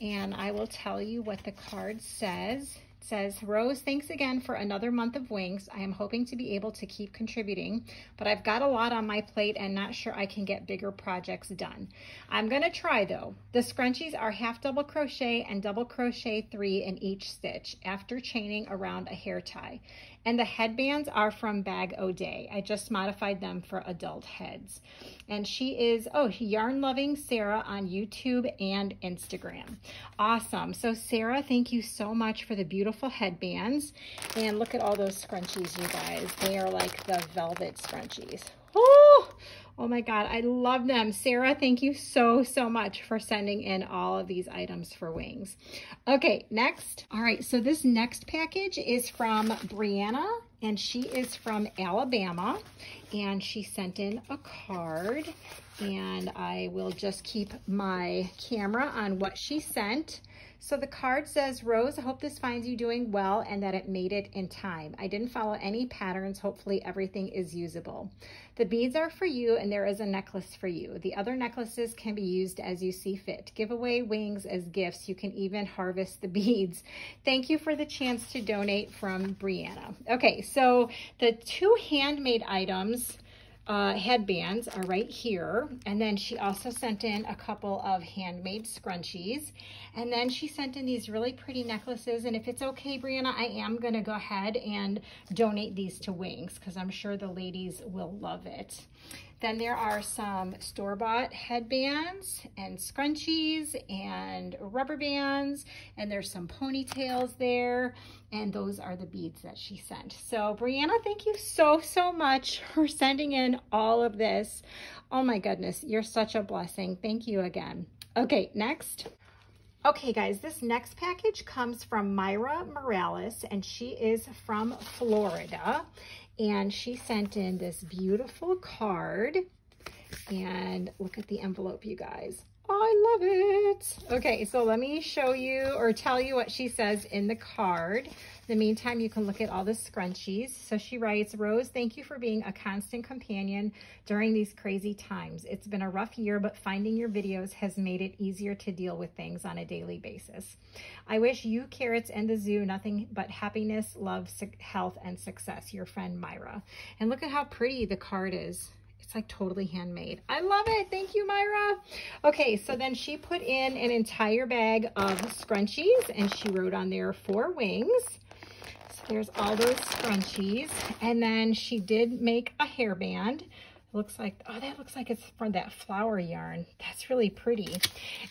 Speaker 1: And I will tell you what the card says says, Rose, thanks again for another month of wings. I am hoping to be able to keep contributing, but I've got a lot on my plate and not sure I can get bigger projects done. I'm going to try though. The scrunchies are half double crochet and double crochet three in each stitch after chaining around a hair tie. And the headbands are from Bag O Day. I just modified them for adult heads. And she is, oh, Yarn Loving Sarah on YouTube and Instagram. Awesome. So Sarah, thank you so much for the beautiful headbands. And look at all those scrunchies, you guys. They are like the velvet scrunchies. Oh, oh my God, I love them. Sarah, thank you so, so much for sending in all of these items for wings. Okay, next. All right, so this next package is from Brianna and she is from Alabama and she sent in a card and I will just keep my camera on what she sent. So the card says, Rose, I hope this finds you doing well and that it made it in time. I didn't follow any patterns. Hopefully everything is usable. The beads are for you and there is a necklace for you. The other necklaces can be used as you see fit. Give away wings as gifts. You can even harvest the beads. Thank you for the chance to donate from Brianna. Okay, so the two handmade items uh, headbands are right here. And then she also sent in a couple of handmade scrunchies. And then she sent in these really pretty necklaces. And if it's okay, Brianna, I am going to go ahead and donate these to Wings because I'm sure the ladies will love it. Then there are some store-bought headbands and scrunchies and rubber bands, and there's some ponytails there, and those are the beads that she sent. So Brianna, thank you so, so much for sending in all of this. Oh my goodness, you're such a blessing. Thank you again. Okay, next. Okay, guys, this next package comes from Myra Morales, and she is from Florida and she sent in this beautiful card. And look at the envelope you guys I love it. Okay, so let me show you or tell you what she says in the card. In the meantime, you can look at all the scrunchies. So she writes, Rose, thank you for being a constant companion during these crazy times. It's been a rough year, but finding your videos has made it easier to deal with things on a daily basis. I wish you, Carrots, and the zoo nothing but happiness, love, health, and success. Your friend, Myra. And look at how pretty the card is. It's like totally handmade. I love it. Thank you, Myra. Okay, so then she put in an entire bag of scrunchies and she wrote on there four wings. So there's all those scrunchies. And then she did make a hairband looks like, oh, that looks like it's from that flower yarn. That's really pretty.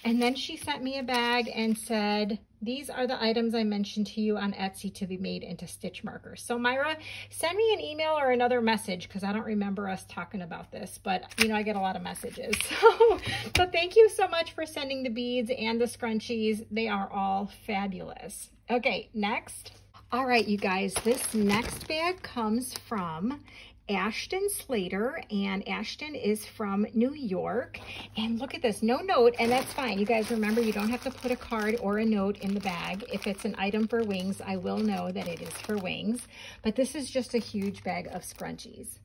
Speaker 1: And then she sent me a bag and said, these are the items I mentioned to you on Etsy to be made into stitch markers. So Myra, send me an email or another message because I don't remember us talking about this, but you know, I get a lot of messages. So, so thank you so much for sending the beads and the scrunchies. They are all fabulous. Okay, next. All right, you guys, this next bag comes from Ashton Slater, and Ashton is from New York. And look at this, no note, and that's fine. You guys remember, you don't have to put a card or a note in the bag. If it's an item for wings, I will know that it is for wings. But this is just a huge bag of scrunchies.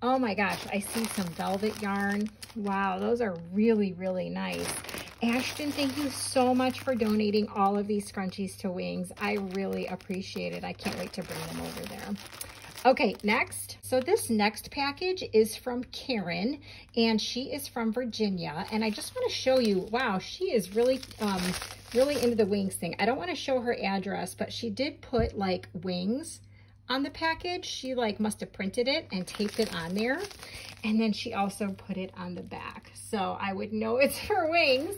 Speaker 1: Oh my gosh, I see some velvet yarn. Wow, those are really, really nice. Ashton, thank you so much for donating all of these scrunchies to Wings. I really appreciate it. I can't wait to bring them over there. Okay, next. So this next package is from Karen, and she is from Virginia. And I just want to show you, wow, she is really, um, really into the wings thing. I don't want to show her address, but she did put like wings on the package. She like must have printed it and taped it on there. And then she also put it on the back. So I would know it's for wings.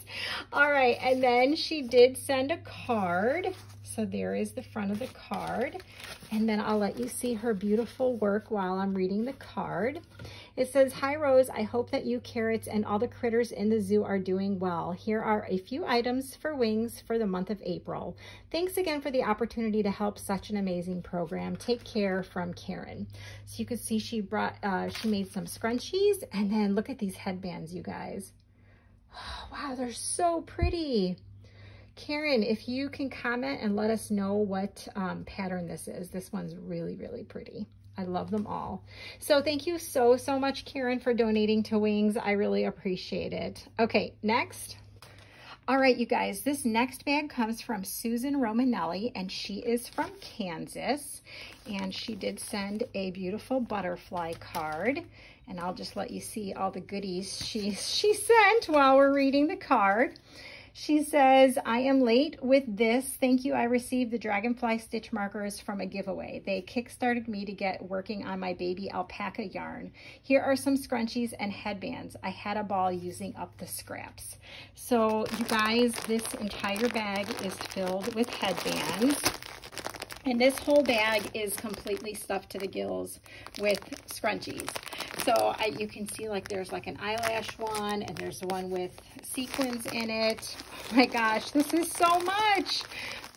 Speaker 1: All right, and then she did send a card. So there is the front of the card. And then I'll let you see her beautiful work while I'm reading the card. It says, Hi Rose, I hope that you carrots and all the critters in the zoo are doing well. Here are a few items for wings for the month of April. Thanks again for the opportunity to help such an amazing program. Take care from Karen. So you can see she brought, uh, she made some scrunchies and then look at these headbands, you guys. Wow, they're so pretty. Karen, if you can comment and let us know what um, pattern this is. This one's really, really pretty. I love them all. So thank you so, so much, Karen, for donating to Wings. I really appreciate it. Okay, next. All right, you guys, this next bag comes from Susan Romanelli, and she is from Kansas. And she did send a beautiful butterfly card. And I'll just let you see all the goodies she, she sent while we're reading the card. She says, I am late with this. Thank you. I received the Dragonfly stitch markers from a giveaway. They kickstarted me to get working on my baby alpaca yarn. Here are some scrunchies and headbands. I had a ball using up the scraps. So you guys, this entire bag is filled with headbands. And this whole bag is completely stuffed to the gills with scrunchies. So I, you can see like there's like an eyelash one and there's one with sequins in it. Oh my gosh, this is so much.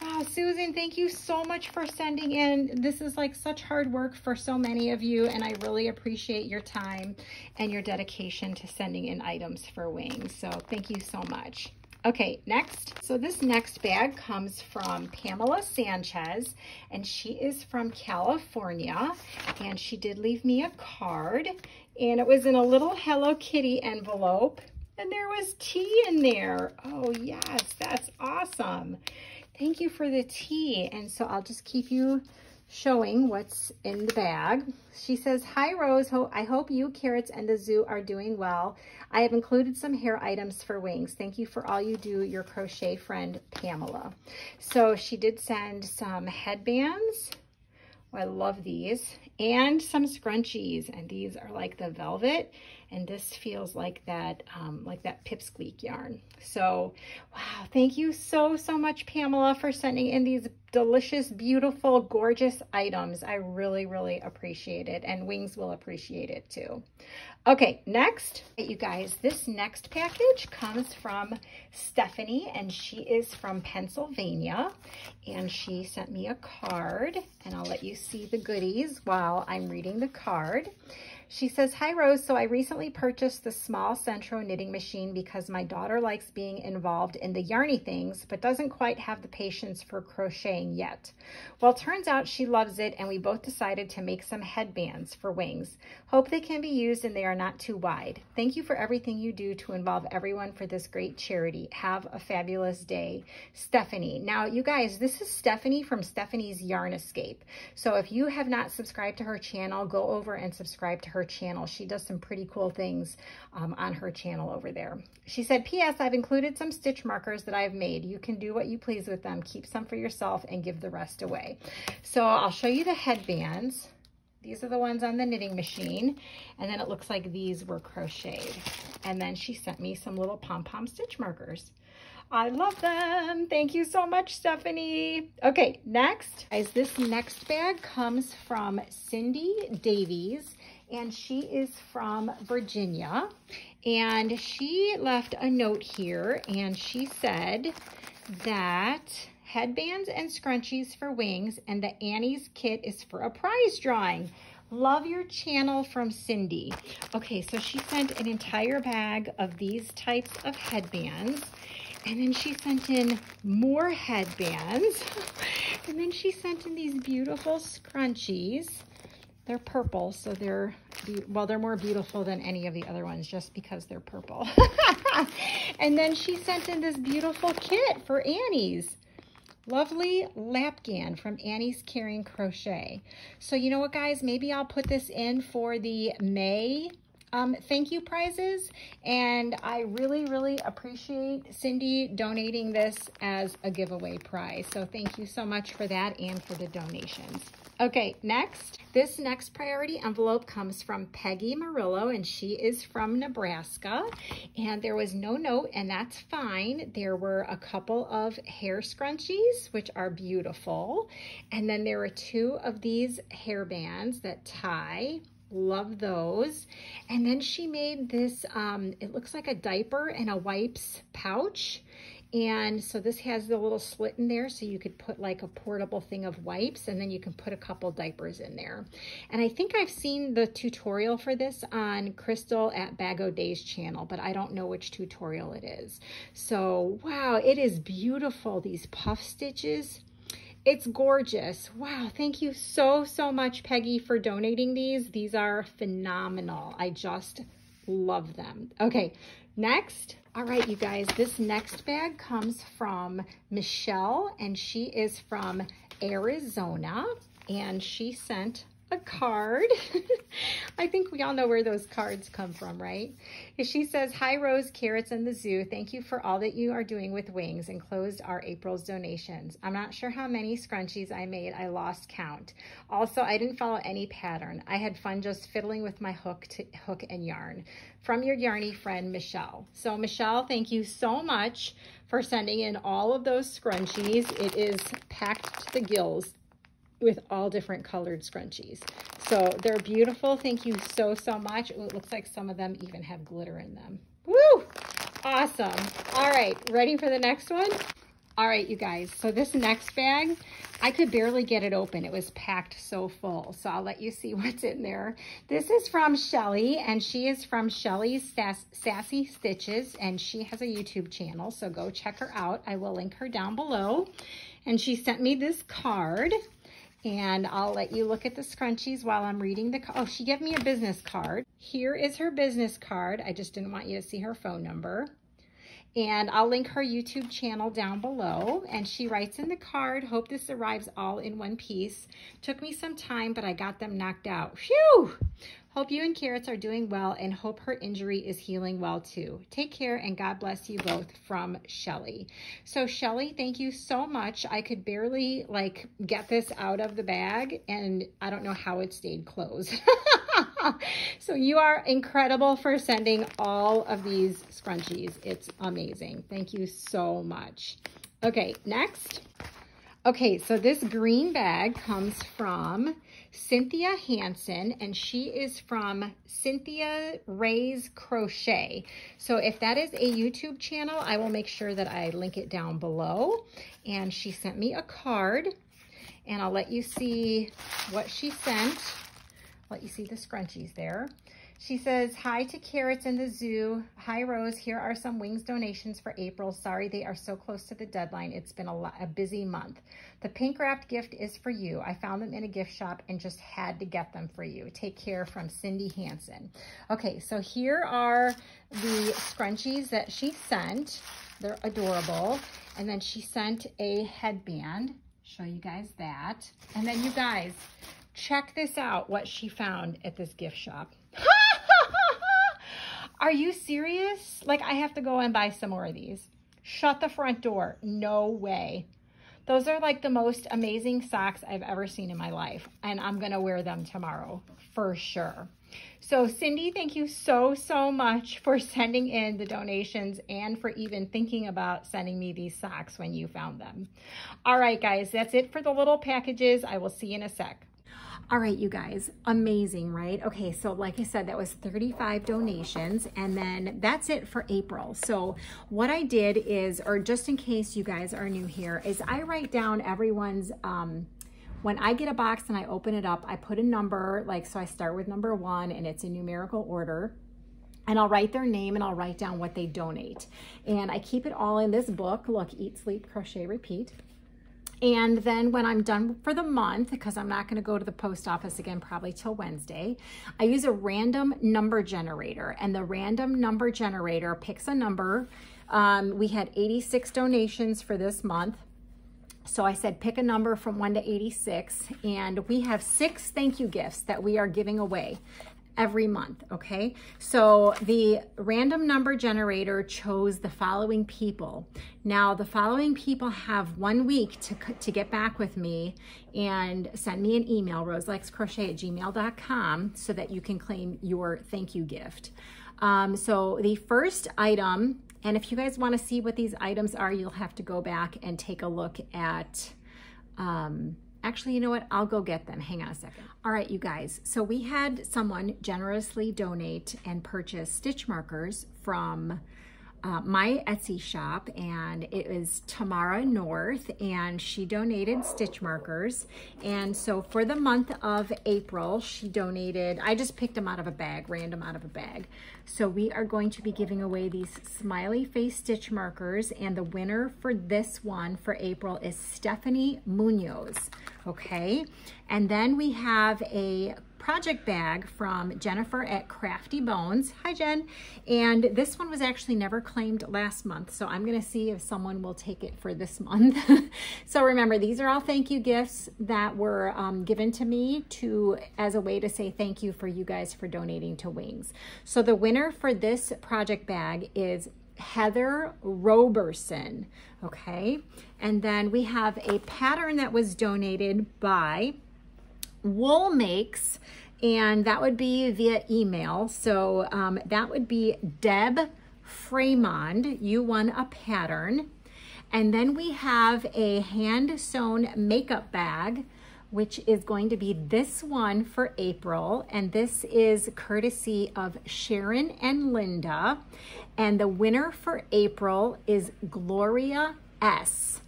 Speaker 1: Wow, Susan, thank you so much for sending in. This is like such hard work for so many of you, and I really appreciate your time and your dedication to sending in items for Wings. So thank you so much. Okay, next. So this next bag comes from Pamela Sanchez, and she is from California, and she did leave me a card, and it was in a little Hello Kitty envelope, and there was tea in there. Oh, yes, that's awesome. Thank you for the tea, and so I'll just keep you showing what's in the bag. She says, Hi Rose, I hope you, Carrots, and the zoo are doing well. I have included some hair items for wings. Thank you for all you do, your crochet friend, Pamela. So she did send some headbands. Oh, I love these. And some scrunchies. And these are like the velvet and this feels like that um, like that pipsqueak yarn so wow thank you so so much Pamela for sending in these delicious beautiful gorgeous items. I really really appreciate it and wings will appreciate it too. Okay next. You guys this next package comes from Stephanie and she is from Pennsylvania and she sent me a card and I'll let you see the goodies while I'm reading the card she says, Hi Rose, so I recently purchased the small Sentro knitting machine because my daughter likes being involved in the yarny things, but doesn't quite have the patience for crocheting yet. Well, turns out she loves it and we both decided to make some headbands for wings. Hope they can be used and they are not too wide. Thank you for everything you do to involve everyone for this great charity. Have a fabulous day. Stephanie. Now, you guys, this is Stephanie from Stephanie's Yarn Escape. So if you have not subscribed to her channel, go over and subscribe to her her channel. She does some pretty cool things um, on her channel over there. She said, P.S. I've included some stitch markers that I've made. You can do what you please with them. Keep some for yourself and give the rest away. So I'll show you the headbands. These are the ones on the knitting machine. And then it looks like these were crocheted. And then she sent me some little pom-pom stitch markers. I love them. Thank you so much, Stephanie. Okay, next, guys, this next bag comes from Cindy Davies and she is from Virginia. And she left a note here, and she said that headbands and scrunchies for wings, and the Annie's kit is for a prize drawing. Love your channel from Cindy. Okay, so she sent an entire bag of these types of headbands. And then she sent in more headbands. and then she sent in these beautiful scrunchies. They're purple, so they're, well, they're more beautiful than any of the other ones just because they're purple. and then she sent in this beautiful kit for Annie's. Lovely Lapghan from Annie's Caring Crochet. So you know what, guys? Maybe I'll put this in for the May um, thank you prizes. And I really, really appreciate Cindy donating this as a giveaway prize. So thank you so much for that and for the donations. Okay, next. This next priority envelope comes from Peggy Murillo, and she is from Nebraska. And there was no note, and that's fine. There were a couple of hair scrunchies, which are beautiful. And then there were two of these hair bands that tie Love those. And then she made this, um, it looks like a diaper and a wipes pouch. And so this has the little slit in there so you could put like a portable thing of wipes and then you can put a couple diapers in there. And I think I've seen the tutorial for this on Crystal at Bag O' Day's channel, but I don't know which tutorial it is. So wow, it is beautiful, these puff stitches. It's gorgeous. Wow, thank you so, so much, Peggy, for donating these. These are phenomenal. I just love them. Okay, next. All right, you guys, this next bag comes from Michelle, and she is from Arizona, and she sent a card. I think we all know where those cards come from, right? She says, Hi, Rose, Carrots, and the Zoo. Thank you for all that you are doing with Wings. Enclosed are April's donations. I'm not sure how many scrunchies I made. I lost count. Also, I didn't follow any pattern. I had fun just fiddling with my hook, to, hook and yarn. From your yarny friend, Michelle. So, Michelle, thank you so much for sending in all of those scrunchies. It is packed to the gills with all different colored scrunchies. So they're beautiful. Thank you so, so much. Ooh, it looks like some of them even have glitter in them. Woo! Awesome. All right, ready for the next one? All right, you guys, so this next bag, I could barely get it open. It was packed so full, so I'll let you see what's in there. This is from Shelley, and she is from Shelley's Sass Sassy Stitches, and she has a YouTube channel, so go check her out. I will link her down below. And she sent me this card, and I'll let you look at the scrunchies while I'm reading the, oh, she gave me a business card. Here is her business card. I just didn't want you to see her phone number. And I'll link her YouTube channel down below. And she writes in the card, hope this arrives all in one piece. Took me some time, but I got them knocked out. Phew! Hope you and Carrots are doing well and hope her injury is healing well too. Take care and God bless you both from Shelley. So Shelley, thank you so much. I could barely like get this out of the bag and I don't know how it stayed closed. so you are incredible for sending all of these scrunchies. It's amazing. Thank you so much. Okay, next. Okay, so this green bag comes from Cynthia Hanson, and she is from Cynthia Ray's Crochet. So if that is a YouTube channel, I will make sure that I link it down below. And she sent me a card, and I'll let you see what she sent. Let you see the scrunchies there. She says, hi to Carrots in the Zoo. Hi, Rose. Here are some wings donations for April. Sorry they are so close to the deadline. It's been a, a busy month. The pink wrapped gift is for you. I found them in a gift shop and just had to get them for you. Take care from Cindy Hanson. Okay, so here are the scrunchies that she sent. They're adorable. And then she sent a headband. Show you guys that. And then you guys, check this out, what she found at this gift shop. Are you serious? Like, I have to go and buy some more of these. Shut the front door. No way. Those are like the most amazing socks I've ever seen in my life. And I'm going to wear them tomorrow for sure. So Cindy, thank you so, so much for sending in the donations and for even thinking about sending me these socks when you found them. All right, guys, that's it for the little packages. I will see you in a sec. All right, you guys, amazing, right? Okay, so like I said, that was 35 donations, and then that's it for April. So what I did is, or just in case you guys are new here, is I write down everyone's um, when I get a box and I open it up, I put a number, like, so I start with number one and it's in numerical order and I'll write their name and I'll write down what they donate. And I keep it all in this book. Look, Eat, Sleep, Crochet, Repeat. And then when I'm done for the month, because I'm not going to go to the post office again probably till Wednesday, I use a random number generator. And the random number generator picks a number. Um, we had 86 donations for this month. So I said, pick a number from 1 to 86, and we have six thank you gifts that we are giving away every month, okay? So the random number generator chose the following people. Now, the following people have one week to, to get back with me and send me an email, roselikescrochet at gmail.com, so that you can claim your thank you gift. Um, so the first item, and if you guys want to see what these items are, you'll have to go back and take a look at um, Actually, you know what? I'll go get them. Hang on a second. All right, you guys. So we had someone generously donate and purchase stitch markers from uh, my Etsy shop and it was Tamara North and she donated stitch markers. And so for the month of April, she donated, I just picked them out of a bag, random out of a bag. So we are going to be giving away these smiley face stitch markers and the winner for this one for April is Stephanie Munoz, okay? And then we have a project bag from Jennifer at Crafty Bones. Hi, Jen. And this one was actually never claimed last month, so I'm going to see if someone will take it for this month. so remember, these are all thank you gifts that were um, given to me to as a way to say thank you for you guys for donating to Wings. So the winner for this project bag is Heather Roberson, okay? And then we have a pattern that was donated by Wool Makes, and that would be via email. So um, that would be Deb Fremond. You won a pattern. And then we have a hand sewn makeup bag, which is going to be this one for April. And this is courtesy of Sharon and Lynda. And the winner for April is Gloria S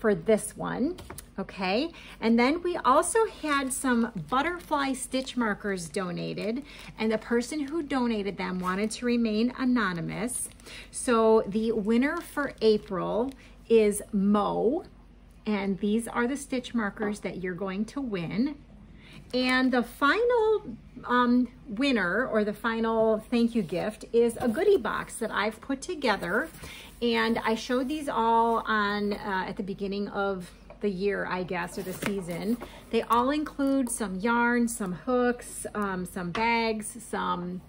Speaker 1: for this one, okay? And then we also had some butterfly stitch markers donated, and the person who donated them wanted to remain anonymous. So the winner for April is Mo, and these are the stitch markers that you're going to win. And the final um, winner or the final thank you gift is a goodie box that I've put together. And I showed these all on uh, at the beginning of the year, I guess, or the season. They all include some yarn, some hooks, um, some bags, some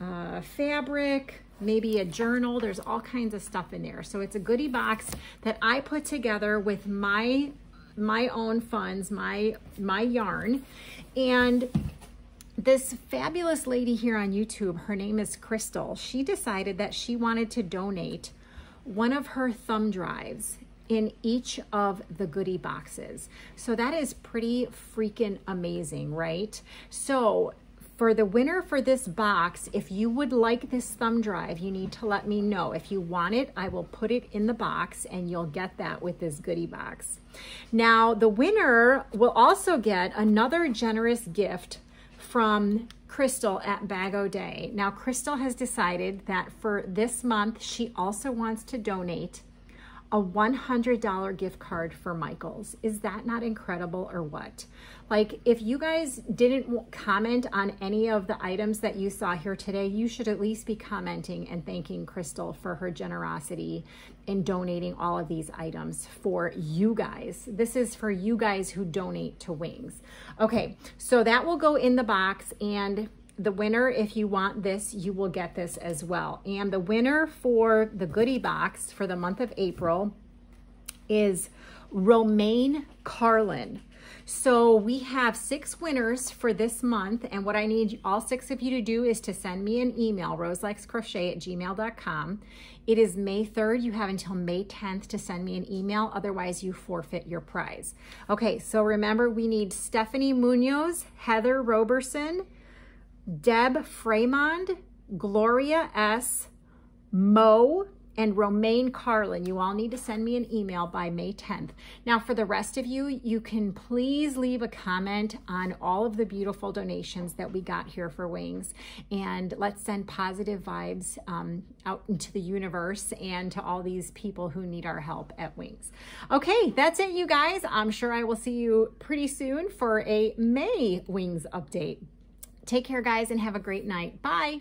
Speaker 1: uh, fabric, maybe a journal. There's all kinds of stuff in there. So it's a goodie box that I put together with my my own funds, my my yarn. And this fabulous lady here on YouTube, her name is Crystal. She decided that she wanted to donate one of her thumb drives in each of the goodie boxes. So that is pretty freaking amazing, right? So for the winner for this box, if you would like this thumb drive, you need to let me know. If you want it, I will put it in the box and you'll get that with this goodie box. Now, the winner will also get another generous gift from Crystal at Bag O Day. Now, Crystal has decided that for this month, she also wants to donate a $100 gift card for Michaels. Is that not incredible or what? Like if you guys didn't comment on any of the items that you saw here today, you should at least be commenting and thanking Crystal for her generosity in donating all of these items for you guys. This is for you guys who donate to Wings. Okay, so that will go in the box and the winner, if you want this, you will get this as well. And the winner for the goodie box for the month of April is Romaine Carlin. So we have six winners for this month. And what I need all six of you to do is to send me an email, roselikescrochet at gmail.com. It is May 3rd. You have until May 10th to send me an email. Otherwise, you forfeit your prize. Okay, so remember, we need Stephanie Munoz, Heather Roberson, Deb Fremond, Gloria S., Mo, and Romaine Carlin. You all need to send me an email by May 10th. Now, for the rest of you, you can please leave a comment on all of the beautiful donations that we got here for Wings. And let's send positive vibes um, out into the universe and to all these people who need our help at Wings. Okay, that's it, you guys. I'm sure I will see you pretty soon for a May Wings update. Take care, guys, and have a great night. Bye.